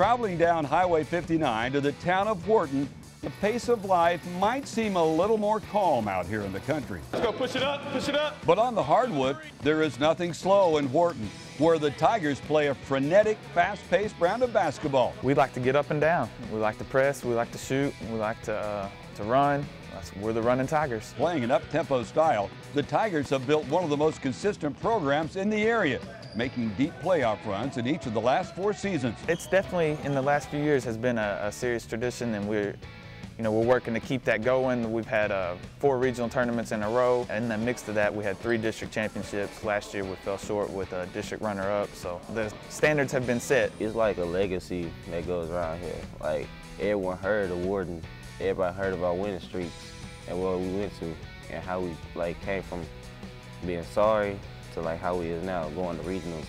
Traveling down Highway 59 to the town of Wharton, the pace of life might seem a little more calm out here in the country. Let's go, push it up, push it up. But on the hardwood, there is nothing slow in Wharton, where the Tigers play a frenetic, fast-paced brand of basketball. We like to get up and down. We like to press, we like to shoot, we like to, uh, to run. That's, we're the running Tigers. Playing an up-tempo style, the Tigers have built one of the most consistent programs in the area, making deep playoff runs in each of the last four seasons. It's definitely, in the last few years, has been a, a serious tradition, and we're you know, we're working to keep that going. We've had uh, four regional tournaments in a row. And in the mix of that, we had three district championships. Last year, we fell short with a district runner-up. So the standards have been set. It's like a legacy that goes around here. Like, everyone heard of Wharton. Everybody heard about winning streaks and what we went to and how we, like, came from being sorry to, like, how we is now, going to regionals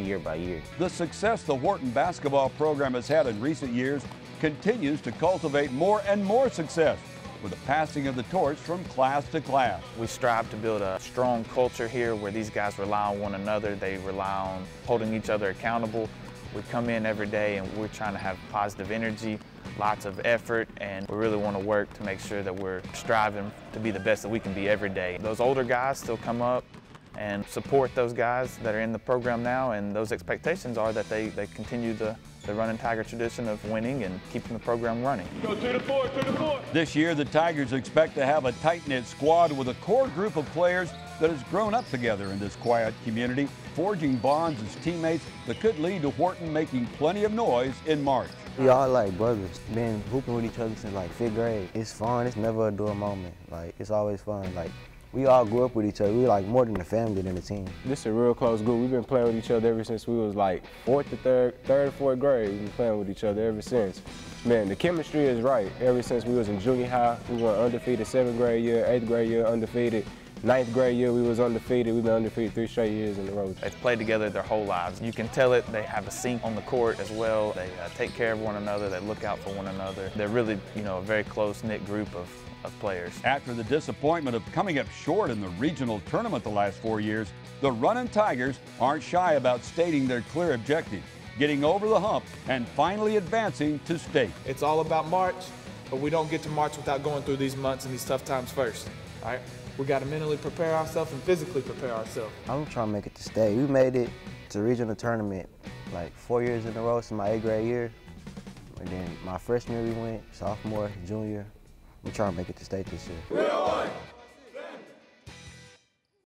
year by year. The success the Wharton basketball program has had in recent years continues to cultivate more and more success with the passing of the torch from class to class. We strive to build a strong culture here where these guys rely on one another. They rely on holding each other accountable. We come in every day and we're trying to have positive energy, lots of effort, and we really want to work to make sure that we're striving to be the best that we can be every day. Those older guys still come up and support those guys that are in the program now, and those expectations are that they, they continue the the running Tiger tradition of winning and keeping the program running. Go to the four, to the four. This year, the Tigers expect to have a tight-knit squad with a core group of players that has grown up together in this quiet community, forging bonds as teammates that could lead to Wharton making plenty of noise in March. We all like brothers, been hooping with each other since like fifth grade. It's fun, it's never a dull moment. Like, it's always fun. Like, we all grew up with each other. We like more than a family than a team. This is a real close group. We've been playing with each other ever since we was like fourth to third, third to fourth grade. We've been playing with each other ever since. Man, the chemistry is right. Ever since we was in junior high, we were undefeated seventh grade year, eighth grade year undefeated. Ninth grade year, we was undefeated. We've been undefeated three straight years in a row. They've played together their whole lives. You can tell it. They have a sync on the court as well. They uh, take care of one another. They look out for one another. They're really, you know, a very close-knit group of, of players. After the disappointment of coming up short in the regional tournament the last four years, the Runnin' Tigers aren't shy about stating their clear objective, getting over the hump and finally advancing to state. It's all about March, but we don't get to March without going through these months and these tough times first. All right? We got to mentally prepare ourselves and physically prepare ourselves. I'm trying to make it to state. We made it to regional tournament like four years in a row since my eighth grade year. And then my freshman year we went, sophomore, junior. We trying to make it to state this year.